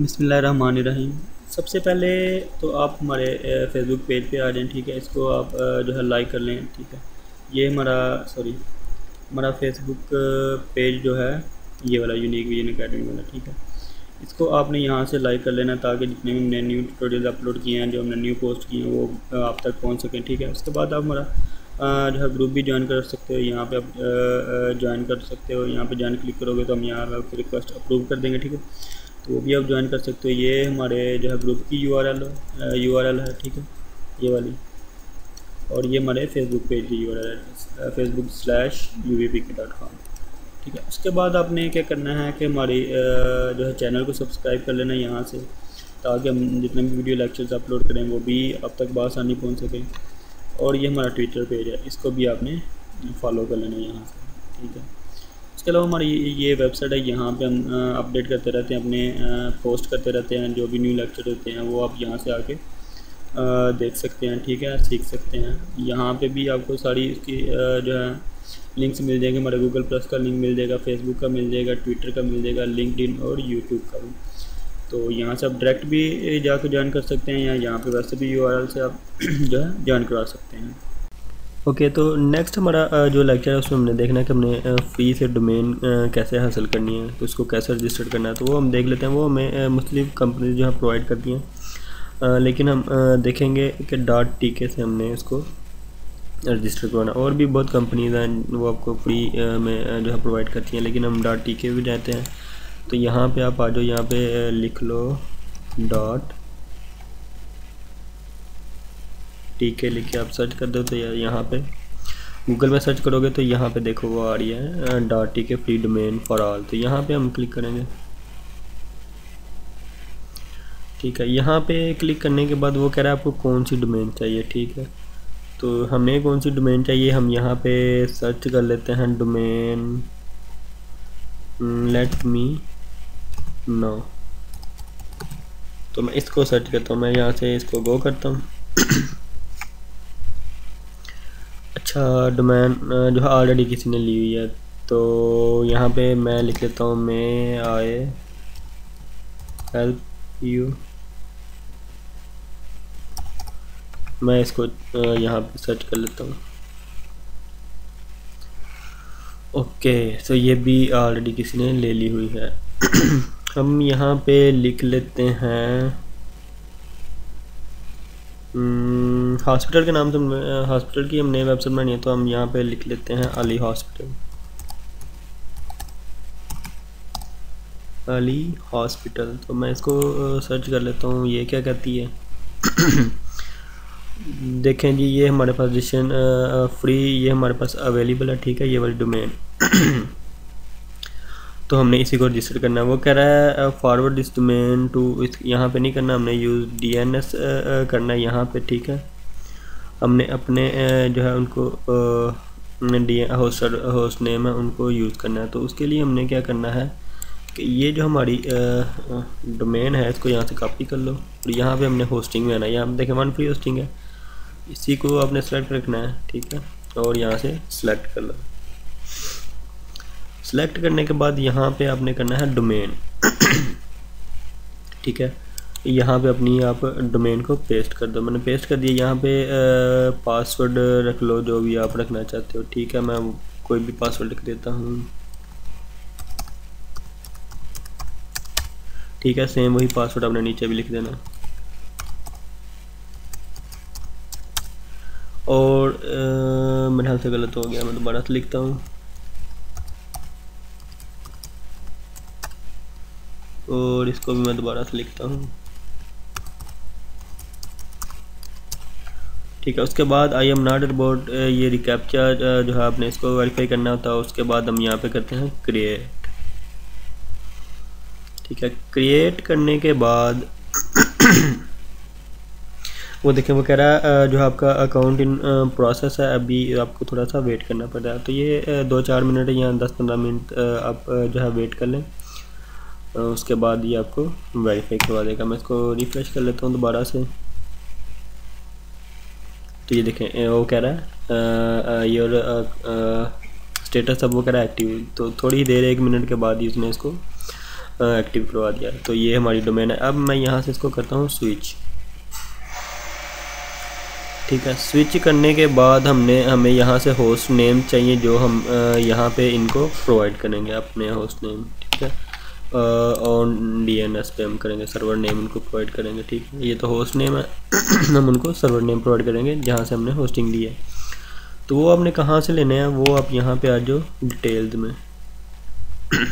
रहीम सबसे पहले तो आप हमारे फेसबुक पेज पे आ जाएँ, ठीक है? इसको आप जो है लाइक कर लें, ठीक है? ये हमारा सॉरी हमारा फेसबुक पेज जो है, ये वाला यूनिक विजन अकेडमी वाला, ठीक है? इसको आपने यहाँ से लाइक कर लेना ताकि जितने भी हमने न्यू ट्यूटोरियल अपलोड किए हैं, जो हमने न्यू पोस्ट किए हैं, वो आप तक पहुँच सकें, ठीक है? उसके बाद आप हमारा जो है ग्रुप भी ज्वाइन कर सकते हो। यहाँ पे आप ज्वाइन कर सकते हो। यहाँ पे ज्वाइन क्लिक करोगे तो हम यहाँ पे आपकी रिक्वेस्ट अप्रूव कर देंगे, ठीक है? वो भी आप ज्वाइन कर सकते हो। ये हमारे जो है ग्रुप की U R L U R L है, ठीक है? ये वाली। और ये हमारे फेसबुक पेज की U R L Facebook slash U V P K dot com ठीक है? उसके बाद आपने क्या करना है कि हमारी जो है चैनल को सब्सक्राइब कर लेना यहाँ से, ताकि हम जितने भी वीडियो लेक्चर्स अपलोड करें, वो भी अब तक बासानी पहुँच सकें। और ये हमारा ट्विटर पेज है, इसको भी आपने फॉलो कर लेना यहाँ से, ठीक है? इसके अलावा हमारी ये वेबसाइट है, यहाँ पे हम अपडेट करते रहते हैं, अपने पोस्ट करते रहते हैं, जो भी न्यू लेक्चर होते हैं, वो आप यहाँ से आके देख सकते हैं, ठीक है, सीख सकते हैं। यहाँ पे भी आपको सारी इसकी जो है, लिंक्स मिल जाएँगे, हमारे गूगल प्लस का लिंक मिल जाएगा, फेसबुक का मिल जाएगा, ट्विटर का मिल जाएगा लिंकड और यूट्यूब का भी। तो यहाँ से आप डायरेक्ट भी जाकर ज्वाइन कर सकते हैं या यहाँ पे वैसे भी यूआरएल से आप जो है, ज्वाइन करा सकते हैं। ओके तो नेक्स्ट हमारा जो लेक्चर है, उसमें हमने देखना है कि हमने फ्री से डोमेन कैसे हासिल करनी है तो उसको कैसे रजिस्टर करना है। तो वो हम देख लेते हैं, वो हमें मुख्तलिफ़ कंपनी जो है प्रोवाइड करती हैं। लेकिन हम देखेंगे कि डॉट टीके से हमने इसको रजिस्टर करवाना। और भी बहुत कंपनीज़ हैं, वो आपको फ्री में जो है प्रोवाइड करती हैं। लेकिन हम डॉट टीके भी जाते हैं। तो यहाँ पे आप आ जाओ, यहाँ पे लिख लो डॉट टीके लिख के आप सर्च कर दो तो यहाँ पे। गूगल में सर्च करोगे तो यहाँ पे देखो वो आ रही है dot T K free domain for all. तो यहाँ पे हम क्लिक करेंगे। ठीक है, यहाँ पे क्लिक करने के बाद वो कह रहा है आपको कौन सी डोमेन चाहिए, ठीक है? तो हमें कौन सी डोमेन चाहिए, हम यहाँ पे सर्च कर लेते हैं डोमेन लेट मी नो तो मैं इसको सर्च करता हूँ, मैं यहाँ से इसको गो करता हूँ। अच्छा डोमेन जो है ऑलरेडी किसी ने ली हुई है तो यहाँ पे मैं लिख लेता हूँ मैं आए हेल्प यू मैं इसको यहाँ पे सर्च कर लेता हूँ। ओके सो ये भी ऑलरेडी किसी ने ले ली हुई है। हम यहाँ पे लिख लेते हैं हॉस्पिटल हम्म, के नाम से हॉस्पिटल की हम हमने वेबसाइट बनाई है तो हम यहाँ पे लिख लेते हैं अली हॉस्पिटल अली हॉस्पिटल तो मैं इसको सर्च कर लेता हूँ ये क्या कहती है? देखें जी ये हमारे पास डिशन फ्री ये हमारे पास अवेलेबल है ठीक है ये वाली डोमेन तो हमने इसी को रजिस्टर करना है। वो कह रहा है फॉरवर्ड दिस डोमेन टू इस यहाँ पे नहीं करना, हमने यूज़ डीएनएस करना है यहाँ पे, ठीक है? हमने अपने जो है उनको डी होस्टर होस्ट नेम है, उनको यूज़ करना है। तो उसके लिए हमने क्या करना है कि ये जो हमारी डोमेन है, इसको यहाँ से कॉपी कर लो और यहाँ पे हमने होस्टिंग में आना है। यहाँ देखें वन फ्री होस्टिंग है। इसी को आपने सेलेक्ट रखना है, ठीक है? और यहाँ से सिलेक्ट कर लो। सेलेक्ट करने के बाद यहाँ पे आपने करना है डोमेन ठीक है? यहाँ पे अपनी आप डोमेन को पेस्ट कर दो। मैंने पेस्ट कर दिया। यहाँ पे पासवर्ड रख लो, जो भी आप रखना चाहते हो। ठीक है? मैं कोई भी पासवर्ड लिख देता हूँ। ठीक है? सेम वही पासवर्ड आपने नीचे भी लिख देना। और मेरे ख्याल से गलत हो गया। मैं दोबारा से लिखता हूँ। और इसको भी मैं दोबारा से लिखता हूँ। ठीक है, उसके बाद आई एम नॉट अबाउट ये रिकैप्चा जो है आपने इसको वेरीफाई करना होता है, उसके बाद हम यहाँ पे करते हैं क्रिएट ठीक है क्रिएट करने के बाद वो देखें वो कह रहा है जो आपका अकाउंट इन प्रोसेस है, अभी आपको थोड़ा सा वेट करना पड़ रहा है। तो ये दो चार मिनट या दस पंद्रह मिनट आप जो है वेट कर लें। उसके बाद ये आपको वेरीफाई करवा देगा। मैं इसको रिफ़्रेश कर लेता हूँ दोबारा से। तो ये देखें वो कह रहा है योर स्टेटस अब वो कह रहा है एक्टिव तो थोड़ी देर, एक मिनट के बाद ही उसने इसको एक्टिव करवा दिया। तो ये हमारी डोमेन है। अब मैं यहाँ से इसको करता हूँ स्विच ठीक है स्विच करने के बाद हमने, हमें यहाँ से होस्ट नेम चाहिए, जो हम यहाँ पे इनको प्रोवाइड करेंगे, अपने होस्ट नेम और डी एन एस पे हम करेंगे सर्वर नेम उनको प्रोवाइड करेंगे, ठीक है? ये तो होस्ट नेम है। हम उनको सर्वर नेम प्रोवाइड करेंगे, जहाँ से हमने होस्टिंग ली है। तो वो आपने कहाँ से लेने हैं? वो आप यहाँ पे आ जाओ डिटेल्स में।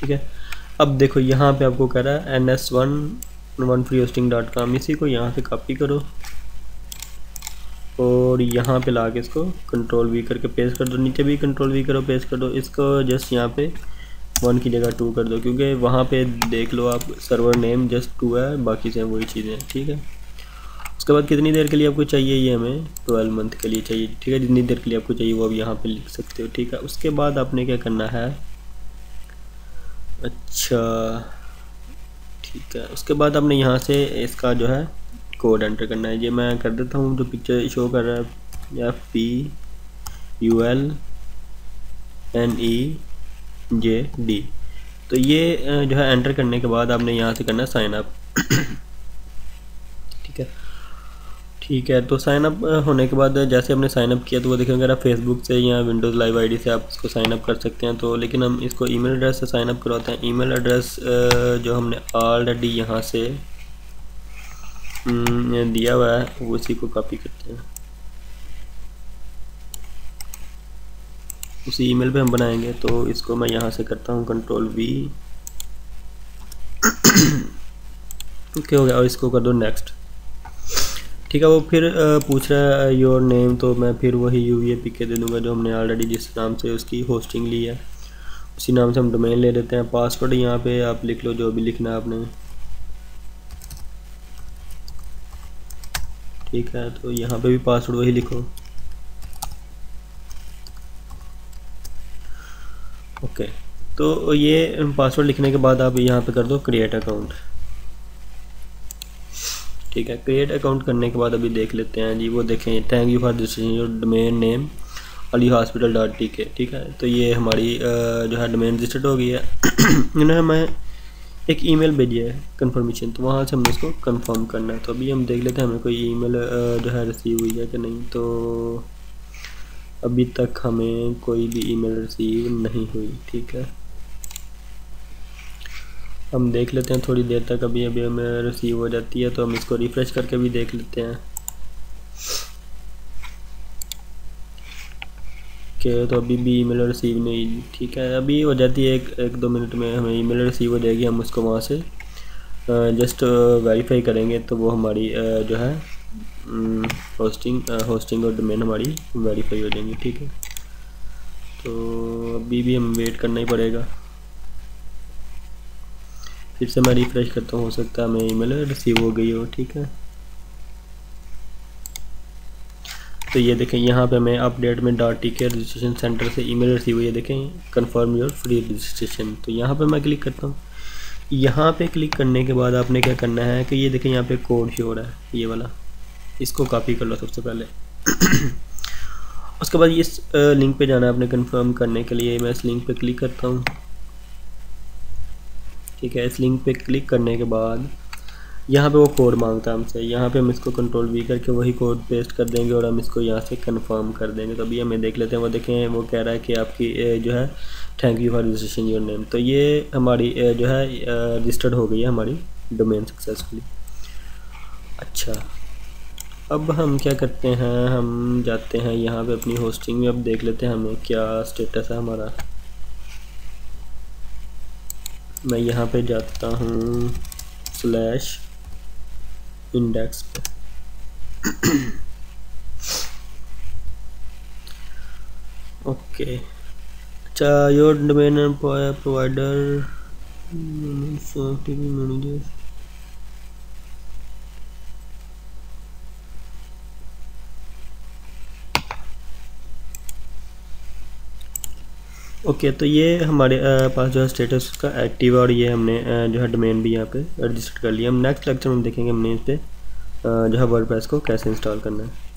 ठीक है? अब देखो, यहाँ पे आपको कह रहा है N S one one free hosting dot com इसी को यहाँ से कॉपी करो। और यहाँ पे ला के इसको कंट्रोल वी करके पेस्ट कर दो। नीचे भी कंट्रोल वी करो पेस्ट कर दो। इसको जस्ट यहाँ पे वन की जगह टू कर दो, क्योंकि वहाँ पे देख लो आप सर्वर नेम जस्ट टू है, बाकी से वही चीज़ें हैं, ठीक है? उसके बाद कितनी देर के लिए आपको चाहिए ये हमें? ट्वेल्व मंथ के लिए चाहिए, ठीक है? जितनी देर के लिए आपको चाहिए वो आप यहाँ पे लिख सकते हो, ठीक है? उसके बाद आपने क्या करना है? अच्छा ठीक है। उसके बाद आपने यहाँ से इसका जो है कोड एंटर करना है। ये मैं कर देता हूँ, जो पिक्चर शो कर रहा है F P U L N E J D तो ये जो है एंटर करने के बाद आपने यहाँ से करना है साइन अप ठीक है? ठीक है तो साइन अप होने के बाद जैसे हमने साइन अप किया तो वो देखें अगर आप फेसबुक से या विंडोज़ लाइव आईडी से आप इसको साइन अप कर सकते हैं तो लेकिन हम इसको ईमेल एड्रेस से साइन अप करवाते हैं। ईमेल एड्रेस जो हमने ऑलरेडी यहाँ से दिया हुआ है उसी को कॉपी करते हैं। उसी ईमेल पे हम बनाएँगे तो इसको मैं यहाँ से करता हूँ कंट्रोल वी ओके, हो गया और इसको कर दो नेक्स्ट ठीक है, वो फिर पूछ रहा है योर नेम तो मैं फिर वही यू वी पी के दे दूँगा, जो हमने ऑलरेडी जिस नाम से उसकी होस्टिंग ली है। उसी नाम से हम डोमेन ले लेते हैं पासवर्ड यहाँ पे आप लिख लो, जो भी लिखना है आपने। ठीक है तो यहाँ पे भी पासवर्ड वही लिखो। ओके। तो ये पासवर्ड लिखने के बाद आप यहाँ पे कर दो क्रिएट अकाउंट ठीक है क्रिएट अकाउंट करने के बाद अभी देख लेते हैं जी, वो देखें। Thank you for your domain name Ali hospital dot T K ठीक है तो ये हमारी जो है डोमेन रजिस्टर्ड हो गई है। इन्होंने हमें एक ईमेल भेजी है कंफर्मेशन तो वहाँ से हमने इसको कंफर्म करना है। तो अभी हम देख लेते हैं हमें कोई ईमेल जो है रिसीव हुई है कि नहीं। तो अभी तक हमें कोई भी ईमेल रिसीव नहीं हुई, ठीक है? हम देख लेते हैं थोड़ी देर तक, अभी अभी हमें रिसीव हो जाती है तो हम इसको रिफ़्रेश करके भी देख लेते हैं। कि तो अभी भी ईमेल रिसीव नहीं, ठीक है? अभी हो जाती है एक एक दो मिनट में हमें ईमेल रिसीव हो जाएगी, हम उसको वहाँ से जस्ट वेरीफाई करेंगे तो वो हमारी जो है होस्टिंग होस्टिंग और डोमेन हमारी वेरीफाई हो जाएँगी, ठीक है? तो अभी भी हम वेट करना ही पड़ेगा। फिर से मैं रिफ़्रेश करता हूँ, हो सकता है मेरी ईमेल रिसीव हो गई हो, ठीक है? तो ये देखें, यहाँ पे मैं अपडेट में dot T K registration centre से ईमेल रिसीव हुई है, देखें कंफर्म योर फ्री रजिस्ट्रेशन तो यहाँ पे मैं क्लिक करता हूँ। यहाँ पे क्लिक करने के बाद आपने क्या करना है कि ये देखें, यहाँ पे कोड शो रहा है, ये वाला। इसको कॉपी कर लो सबसे पहले। उसके बाद इस लिंक पे जाना है आपने कंफर्म करने के लिए। मैं इस लिंक पे क्लिक करता हूँ। ठीक है, इस लिंक पे क्लिक करने के बाद यहाँ पे वो कोड माँगता है हमसे। यहाँ पे हम इसको कंट्रोल वी करके वही कोड पेस्ट कर देंगे और हम इसको यहाँ से कंफर्म कर देंगे। तो अभी हमें देख लेते हैं। वो देखें, वो कह रहा है कि आपकी जो है thank you for registration your name तो ये हमारी जो है रजिस्टर्ड हो गई है हमारी डोमेन सक्सेसफुली अच्छा। अब हम क्या करते हैं? हम जाते हैं यहाँ पे अपनी होस्टिंग में। अब देख लेते हैं हमें क्या स्टेटस है हमारा। मैं यहाँ पे जाता हूँ स्लैश इंडेक्स पे। ओके अच्छा your domain provider manager okay तो ये हमारे पास जो है स्टेटस का एक्टिव और ये हमने जो है डोमेन भी यहाँ पे रजिस्टर कर लिया। हम नेक्स्ट लेक्चर में देखेंगे हमने इस पर जो है वर्ड को कैसे इंस्टॉल करना है।